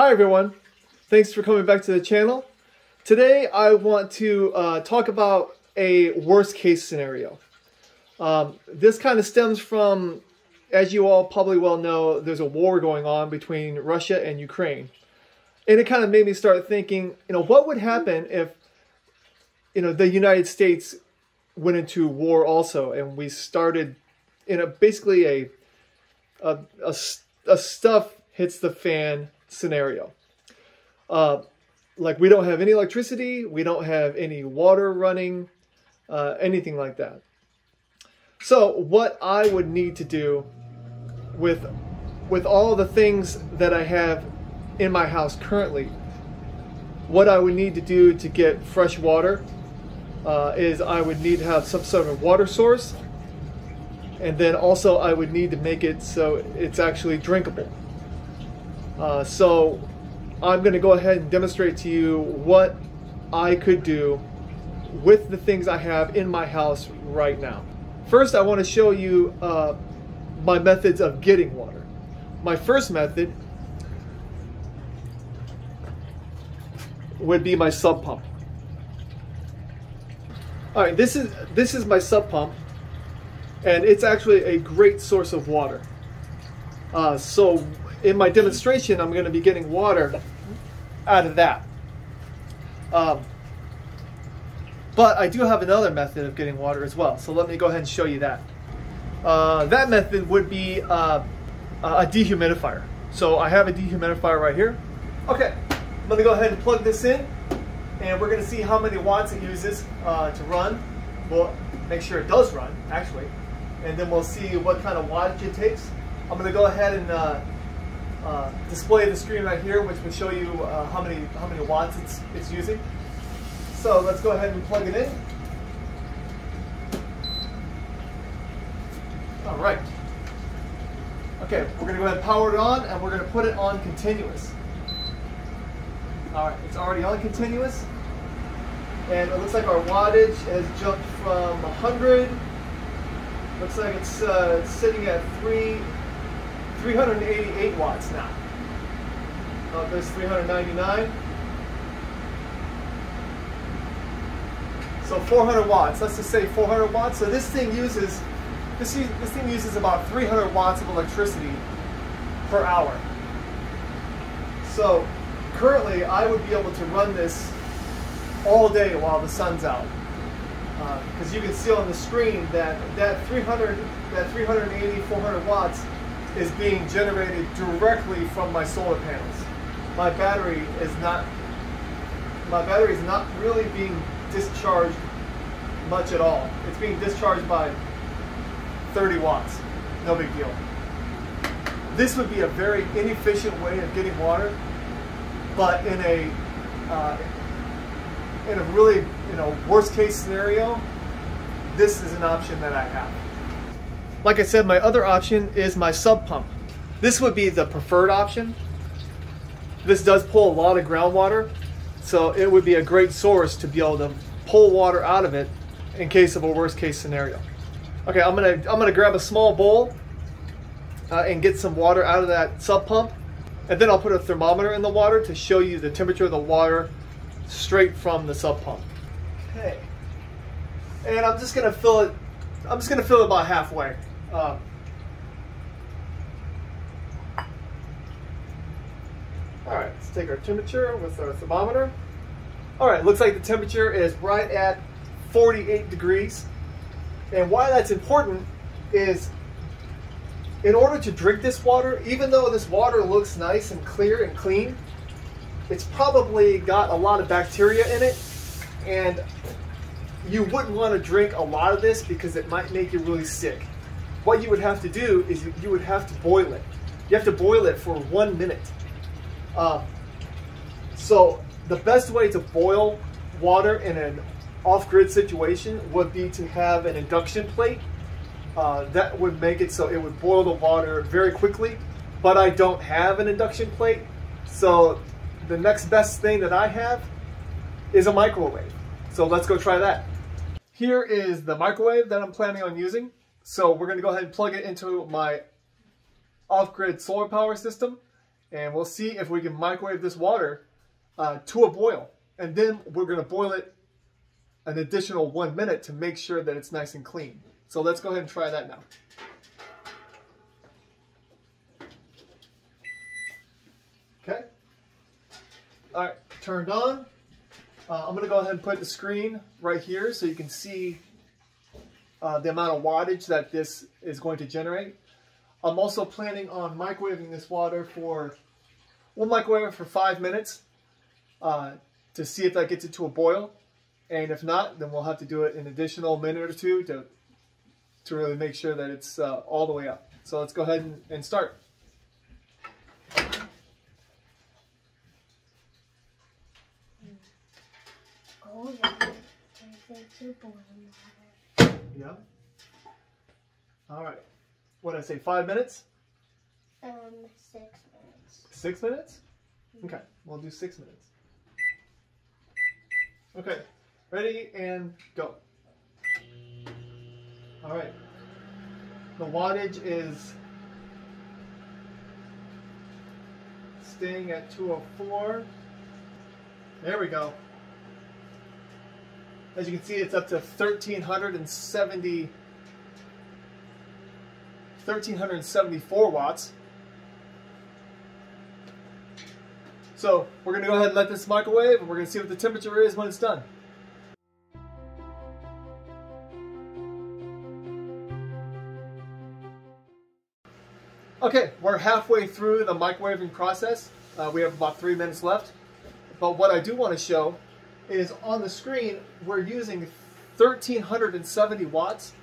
Hi everyone, thanks for coming back to the channel. Today I want to uh, talk about a worst case scenario. Um, this kind of stems from, as you all probably well know, there's a war going on between Russia and Ukraine. And it kind of made me start thinking, you know, what would happen if, you know, the United States went into war also and we started in a basically a, a, a, a stuff hits the fan scenario. Uh, like we don't have any electricity, we don't have any water running, uh, anything like that. So what I would need to do with with all the things that I have in my house currently, what I would need to do to get fresh water uh, is I would need to have some sort of water source, and then also I would need to make it so it's actually drinkable. Uh, so I'm going to go ahead and demonstrate to you what I could do with the things I have in my house right now. First, I want to show you uh, my methods of getting water. My first method would be my sub pump. All right, this is this is my sub pump, and it's actually a great source of water. Uh, so in my demonstration, I'm going to be getting water out of that. Um, but I do have another method of getting water as well. So let me go ahead and show you that. Uh, that method would be uh, a dehumidifier. So I have a dehumidifier right here. Okay, I'm gonna go ahead and plug this in and we're going to see how many watts it uses uh, to run. We'll make sure it does run, actually. And then we'll see what kind of wattage it takes. I'm going to go ahead and uh, display the screen right here, which will show you uh, how many how many watts it's it's using. So let's go ahead and plug it in. All right. Okay, we're going to go ahead and power it on, and we're going to put it on continuous. All right, it's already on continuous, and it looks like our wattage has jumped from 100. Looks like it's uh, sitting at three 388 watts now. Uh, there's 399. So 400 watts. Let's just say 400 watts. So this thing uses this this thing uses about 300 watts of electricity per hour. So currently, I would be able to run this all day while the sun's out. Because uh, you can see on the screen that that 300, that 380, 400 watts is being generated directly from my solar panels. My battery is not my battery is not really being discharged much at all. It's being discharged by 30 watts. No big deal. This would be a very inefficient way of getting water, but in a uh, in a really you know worst case scenario, this is an option that I have. Like I said, my other option is my sub pump. This would be the preferred option. This does pull a lot of groundwater, so it would be a great source to be able to pull water out of it in case of a worst case scenario. Okay, I'm gonna I'm gonna grab a small bowl uh, and get some water out of that sub pump, and then I'll put a thermometer in the water to show you the temperature of the water straight from the sub pump. Okay, and I'm just gonna fill it. I'm just gonna fill it about halfway. Um, all right, let's take our temperature with our thermometer. All right, looks like the temperature is right at 48 degrees. And why that's important is in order to drink this water, even though this water looks nice and clear and clean, it's probably got a lot of bacteria in it. And you wouldn't want to drink a lot of this because it might make you really sick what you would have to do is you, would have to boil it. You have to boil it for one minute. Uh, so the best way to boil water in an off-grid situation would be to have an induction plate. Uh, that would make it so it would boil the water very quickly, but I don't have an induction plate. So the next best thing that I have is a microwave. So let's go try that. Here is the microwave that I'm planning on using. So we're going to go ahead and plug it into my off-grid solar power system. and we'll see if we can microwave this water uh, to a boil. And then we're gonna boil it an additional one minute to make sure that it's nice and clean. So let's go ahead and try that now. Okay. All right, turned on. Uh, I'm gonna go ahead and put the screen right here so you can see uh, the amount of wattage that this is going to generate. I'm also planning on microwaving this water for, we'll microwave it for five minutes uh, to see if that gets it to a boil. And if not, then we'll have to do it an additional minute or two to, to really make sure that it's uh, all the way up. So let's go ahead and, and start. Oh, yeah. There's a boiling water. Yeah. All right. What did I say, five minutes? Um, six minutes. Six minutes? Okay, we'll do six minutes. Okay, ready and go. All right. The wattage is staying at 204. There we go. As you can see, it's up to 1370 1374 watts. So we're going to go ahead and let this microwave and we're going to see what the temperature is when it's done. Okay, we're halfway through the microwaving process. Uh, we have about three minutes left. But what I do want to show is on the screen, we're using 1370 watts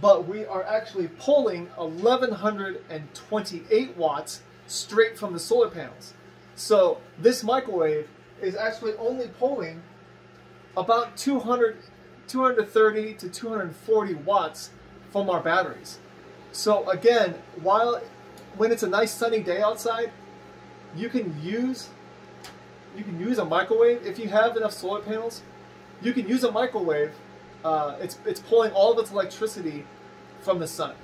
but we are actually pulling 1128 watts straight from the solar panels. So this microwave is actually only pulling about 200, 230 to 240 watts from our batteries. So again, while when it's a nice sunny day outside, you can use you can use a microwave if you have enough solar panels. You can use a microwave uh, it's, it's pulling all of its electricity from the sun.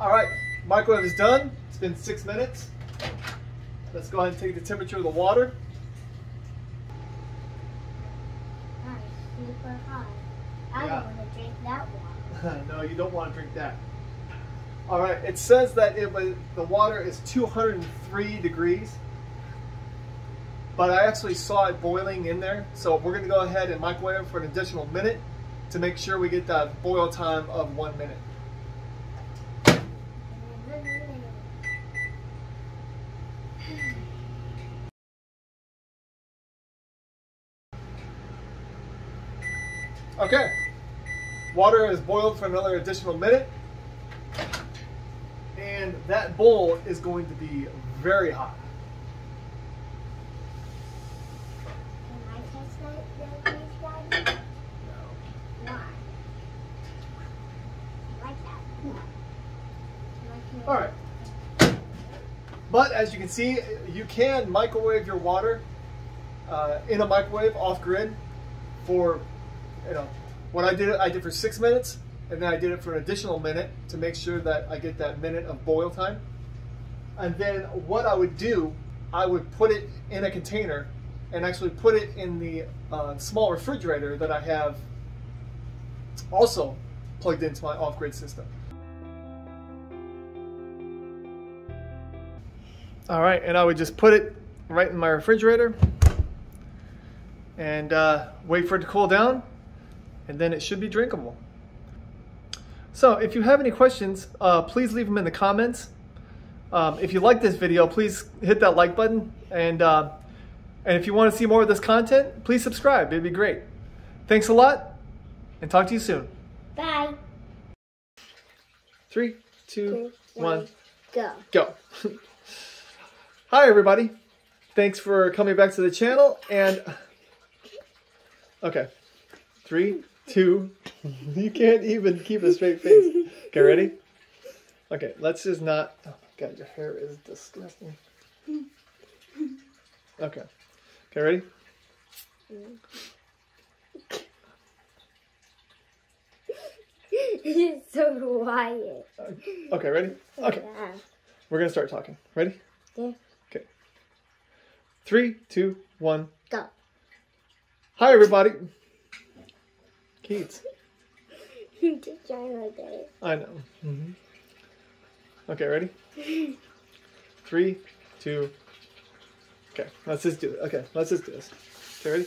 All right, microwave is done. It's been six minutes. Let's go ahead and take the temperature of the water. Nice, super hot. I Yeah. don't want to drink that water. You don't want to drink that. All right, it says that it was the water is 203 degrees, but I actually saw it boiling in there. So we're going to go ahead and microwave it for an additional minute to make sure we get that boil time of one minute. Okay, water is boiled for another additional minute. And that bowl is going to be very hot. Can I taste that, that beef, Daddy? Why? I like that. Like it. All right. But as you can see, you can microwave your water uh, in a microwave off grid for, you know, what I did, I did for six minutes, and then I did it for an additional minute to make sure that I get that minute of boil time. And then what I would do, I would put it in a container and actually put it in the uh, small refrigerator that I have also plugged into my off-grid system. All right, and I would just put it right in my refrigerator and uh, wait for it to cool down, and then it should be drinkable. So if you have any questions, uh, please leave them in the comments. Um, if you like this video, please hit that like button, and uh, and if you want to see more of this content, please subscribe. It'd be great. Thanks a lot, and talk to you soon. Bye. Three, two, one. Go. go. Hi, everybody. Thanks for coming back to the channel. And okay, three, two. You can't even keep a straight face. Okay, ready? Okay, let's just not. Oh my god, your hair is disgusting. Okay. Okay, ready? It's so quiet. Okay, ready? Okay, Yeah. we're gonna start talking. Ready? Yeah. Okay. Three, two, one. Go. Hi, everybody. Keats. Just trying my best. I know. hmm Okay, ready? Three, two. Okay, let's just do it. Okay, let's just do this. Okay, ready?